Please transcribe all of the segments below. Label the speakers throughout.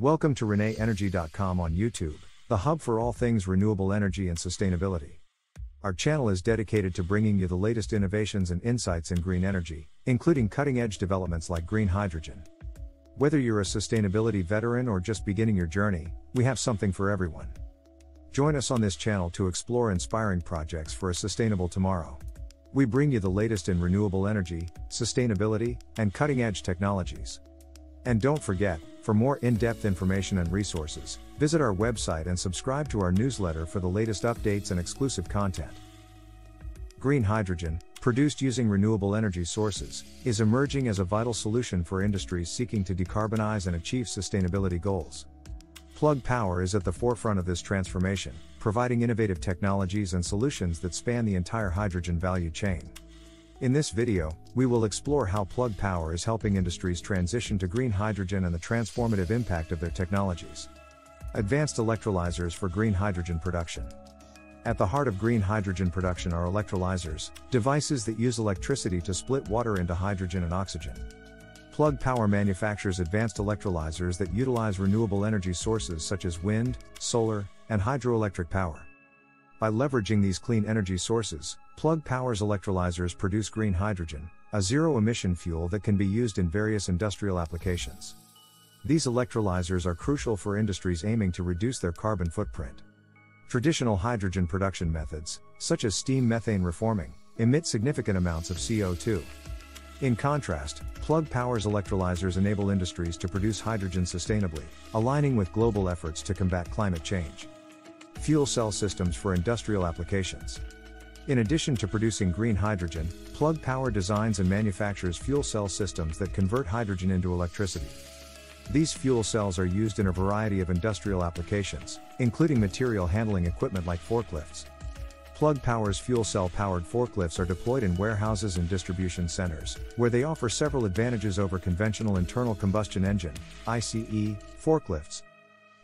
Speaker 1: Welcome to ReneEnergy.com on YouTube, the hub for all things renewable energy and sustainability. Our channel is dedicated to bringing you the latest innovations and insights in green energy, including cutting edge developments like green hydrogen. Whether you're a sustainability veteran or just beginning your journey, we have something for everyone. Join us on this channel to explore inspiring projects for a sustainable tomorrow. We bring you the latest in renewable energy, sustainability, and cutting edge technologies. And don't forget, for more in depth information and resources, visit our website and subscribe to our newsletter for the latest updates and exclusive content. Green hydrogen, produced using renewable energy sources, is emerging as a vital solution for industries seeking to decarbonize and achieve sustainability goals. Plug Power is at the forefront of this transformation, providing innovative technologies and solutions that span the entire hydrogen value chain. In this video, we will explore how Plug Power is helping industries transition to green hydrogen and the transformative impact of their technologies. Advanced electrolyzers for green hydrogen production. At the heart of green hydrogen production are electrolyzers, devices that use electricity to split water into hydrogen and oxygen. Plug Power manufactures advanced electrolyzers that utilize renewable energy sources such as wind, solar, and hydroelectric power. By leveraging these clean energy sources, Plug Power's electrolyzers produce green hydrogen, a zero emission fuel that can be used in various industrial applications. These electrolyzers are crucial for industries aiming to reduce their carbon footprint. Traditional hydrogen production methods, such as steam methane reforming, emit significant amounts of CO2. In contrast, Plug Power's electrolyzers enable industries to produce hydrogen sustainably, aligning with global efforts to combat climate change. Fuel cell systems for industrial applications. In addition to producing green hydrogen, Plug Power designs and manufactures fuel cell systems that convert hydrogen into electricity. These fuel cells are used in a variety of industrial applications, including material handling equipment like forklifts. Plug Power's fuel cell powered forklifts are deployed in warehouses and distribution centers, where they offer several advantages over conventional internal combustion engine ICE forklifts.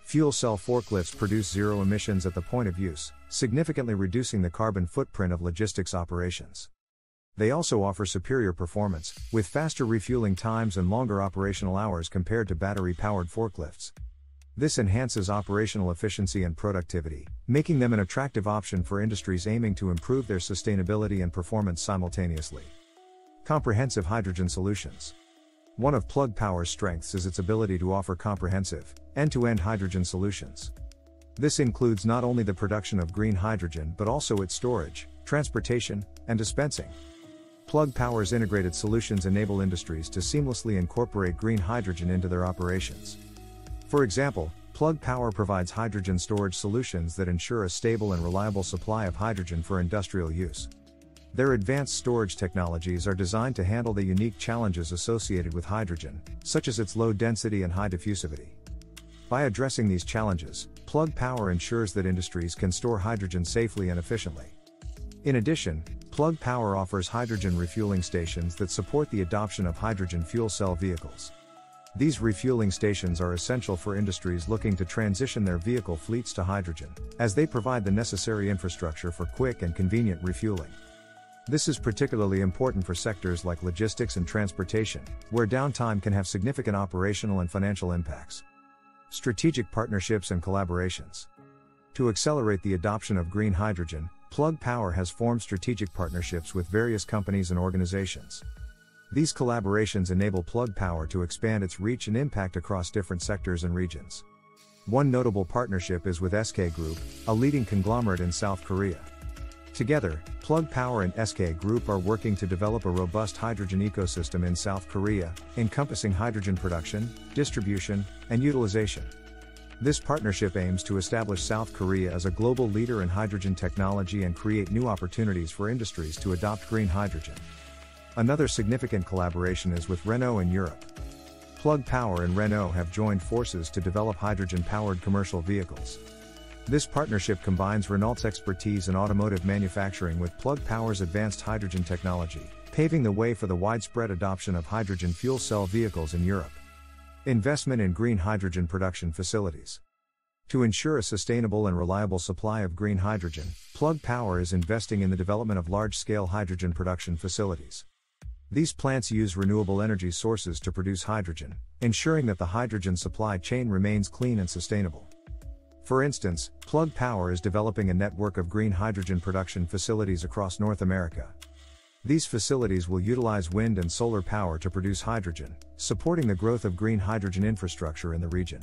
Speaker 1: Fuel cell forklifts produce zero emissions at the point of use, significantly reducing the carbon footprint of logistics operations. They also offer superior performance, with faster refueling times and longer operational hours compared to battery powered forklifts. This enhances operational efficiency and productivity, making them an attractive option for industries aiming to improve their sustainability and performance simultaneously. Comprehensive hydrogen solutions. One of Plug Power's strengths is its ability to offer comprehensive, end to end hydrogen solutions. This includes not only the production of green hydrogen but also its storage, transportation, and dispensing. Plug Power's integrated solutions enable industries to seamlessly incorporate green hydrogen into their operations. For example, Plug Power provides hydrogen storage solutions that ensure a stable and reliable supply of hydrogen for industrial use. Their advanced storage technologies are designed to handle the unique challenges associated with hydrogen, such as its low density and high diffusivity. By addressing these challenges, Plug Power ensures that industries can store hydrogen safely and efficiently. In addition, Plug Power offers hydrogen refueling stations that support the adoption of hydrogen fuel cell vehicles. These refueling stations are essential for industries looking to transition their vehicle fleets to hydrogen, as they provide the necessary infrastructure for quick and convenient refueling. This is particularly important for sectors like logistics and transportation, where downtime can have significant operational and financial impacts. Strategic partnerships and collaborations. To accelerate the adoption of green hydrogen, Plug Power has formed strategic partnerships with various companies and organizations. These collaborations enable Plug Power to expand its reach and impact across different sectors and regions. One notable partnership is with SK Group, a leading conglomerate in South Korea. Together, Plug Power and SK Group are working to develop a robust hydrogen ecosystem in South Korea, encompassing hydrogen production, distribution, and utilization. This partnership aims to establish South Korea as a global leader in hydrogen technology and create new opportunities for industries to adopt green hydrogen. Another significant collaboration is with Renault in Europe. Plug Power and Renault have joined forces to develop hydrogen powered commercial vehicles. This partnership combines Renault's expertise in automotive manufacturing with Plug Power's advanced hydrogen technology, paving the way for the widespread adoption of hydrogen fuel cell vehicles in Europe. Investment in green hydrogen production facilities. To ensure a sustainable and reliable supply of green hydrogen, Plug Power is investing in the development of large scale hydrogen production facilities. These plants use renewable energy sources to produce hydrogen, ensuring that the hydrogen supply chain remains clean and sustainable. For instance, Plug Power is developing a network of green hydrogen production facilities across North America. These facilities will utilize wind and solar power to produce hydrogen, supporting the growth of green hydrogen infrastructure in the region.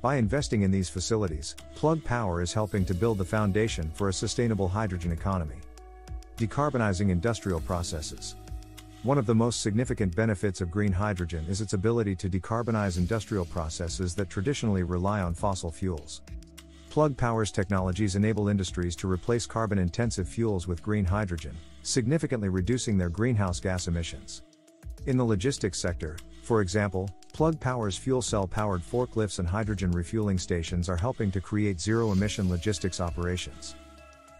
Speaker 1: By investing in these facilities, Plug Power is helping to build the foundation for a sustainable hydrogen economy. Decarbonizing industrial processes. One of the most significant benefits of green hydrogen is its ability to decarbonize industrial processes that traditionally rely on fossil fuels. Plug Power's technologies enable industries to replace carbon intensive fuels with green hydrogen, significantly reducing their greenhouse gas emissions. In the logistics sector, for example, Plug Power's fuel cell powered forklifts and hydrogen refueling stations are helping to create zero emission logistics operations.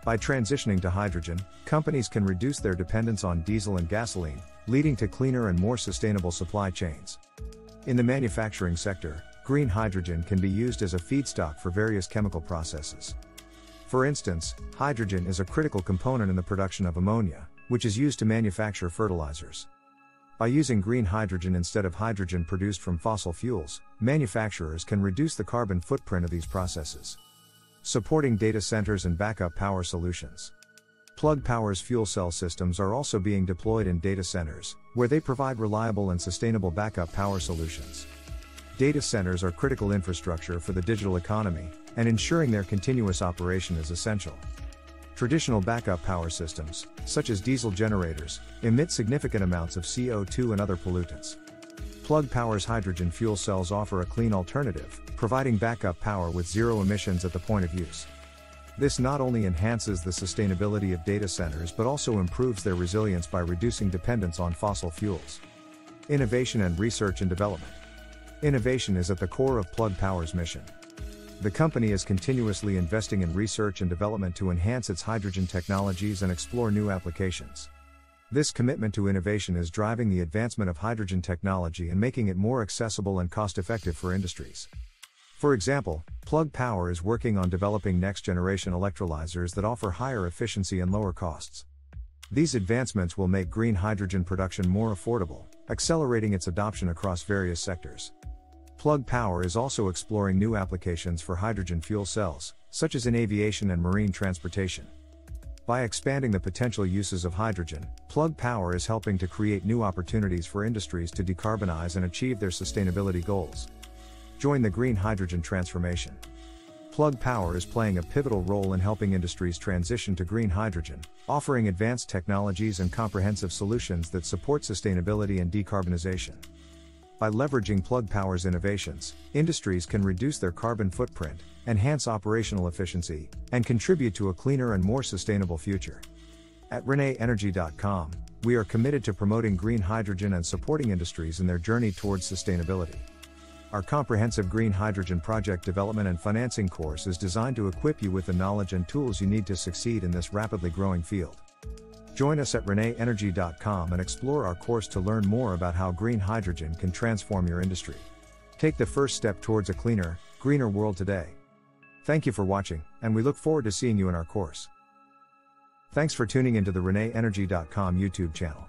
Speaker 1: By transitioning to hydrogen, companies can reduce their dependence on diesel and gasoline, leading to cleaner and more sustainable supply chains. In the manufacturing sector, green hydrogen can be used as a feedstock for various chemical processes. For instance, hydrogen is a critical component in the production of ammonia, which is used to manufacture fertilizers. By using green hydrogen instead of hydrogen produced from fossil fuels, manufacturers can reduce the carbon footprint of these processes. Supporting data centers and backup power solutions. Plug Power's fuel cell systems are also being deployed in data centers, where they provide reliable and sustainable backup power solutions. Data centers are critical infrastructure for the digital economy, and ensuring their continuous operation is essential. Traditional backup power systems, such as diesel generators, emit significant amounts of CO2 and other pollutants. Plug Power's hydrogen fuel cells offer a clean alternative, providing backup power with zero emissions at the point of use. This not only enhances the sustainability of data centers but also improves their resilience by reducing dependence on fossil fuels. Innovation and research and development. Innovation is at the core of Plug Power's mission. The company is continuously investing in research and development to enhance its hydrogen technologies and explore new applications. This commitment to innovation is driving the advancement of hydrogen technology and making it more accessible and cost effective for industries. For example, Plug Power is working on developing next generation electrolyzers that offer higher efficiency and lower costs. These advancements will make green hydrogen production more affordable, accelerating its adoption across various sectors. Plug Power is also exploring new applications for hydrogen fuel cells, such as in aviation and marine transportation. By expanding the potential uses of hydrogen, Plug Power is helping to create new opportunities for industries to decarbonize and achieve their sustainability goals. Join the green hydrogen transformation. Plug Power is playing a pivotal role in helping industries transition to green hydrogen, offering advanced technologies and comprehensive solutions that support sustainability and decarbonization. By leveraging Plug Power's innovations, industries can reduce their carbon footprint, enhance operational efficiency, and contribute to a cleaner and more sustainable future. At ReneEnergy.com, we are committed to promoting green hydrogen and supporting industries in their journey towards sustainability. Our comprehensive green hydrogen project development and financing course is designed to equip you with the knowledge and tools you need to succeed in this rapidly growing field. Join us at ReneEnergy.com and explore our course to learn more about how green hydrogen can transform your industry. Take the first step towards a cleaner, greener world today. Thank you for watching, and we look forward to seeing you in our course. Thanks for tuning into the ReneEnergy.com YouTube channel.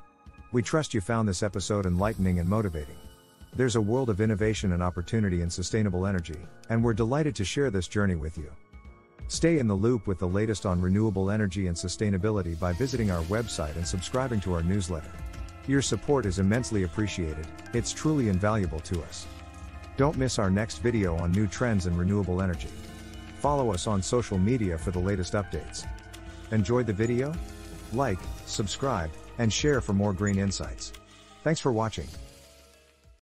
Speaker 1: We trust you found this episode enlightening and motivating. There's a world of innovation and opportunity in sustainable energy, and we're delighted to share this journey with you. Stay in the loop with the latest on renewable energy and sustainability by visiting our website and subscribing to our newsletter. Your support is immensely appreciated, it's truly invaluable to us. Don't miss our next video on new trends in renewable energy. Follow us on social media for the latest updates. Enjoyed the video? Like, subscribe, and share for more green insights. Thanks for watching.